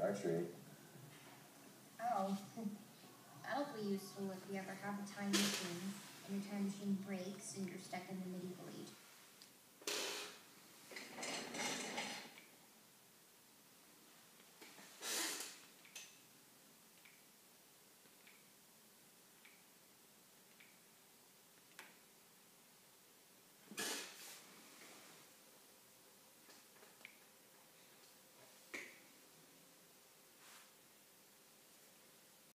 archery Oh, that'll be useful if you ever have a time machine. And your time machine breaks and you're stuck in the medieval age.